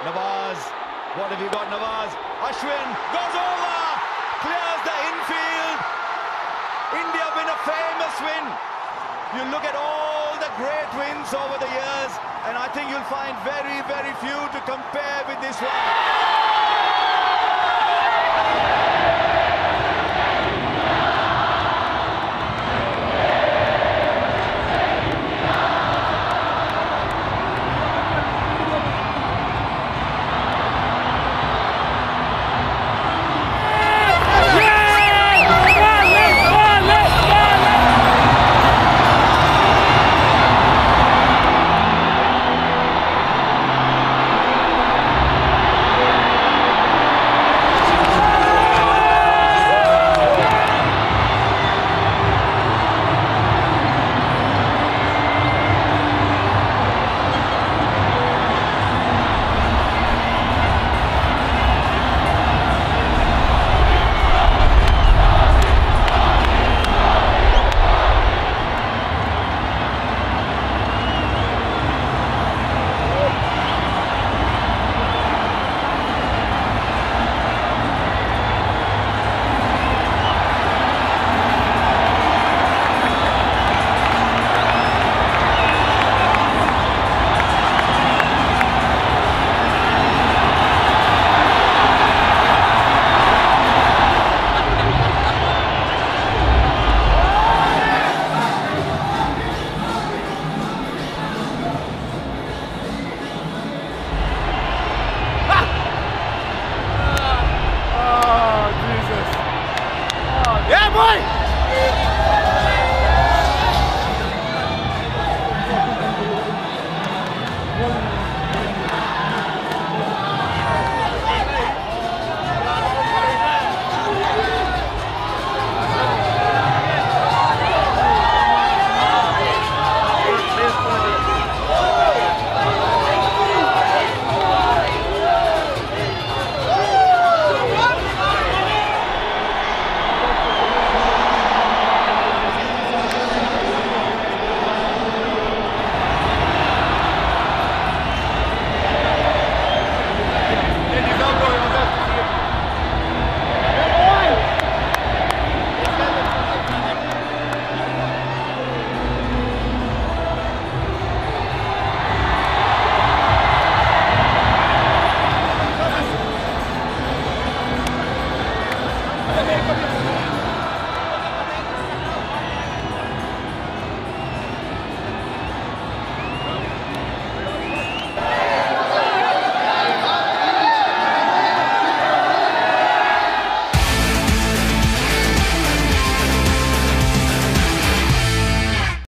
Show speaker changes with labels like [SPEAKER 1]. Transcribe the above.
[SPEAKER 1] Nawaz, what have you got, Nawaz? Ashwin goes over, clears the infield. India win a famous win. You look at all the great wins over the years, and I think you'll find very, very few to compare with this one.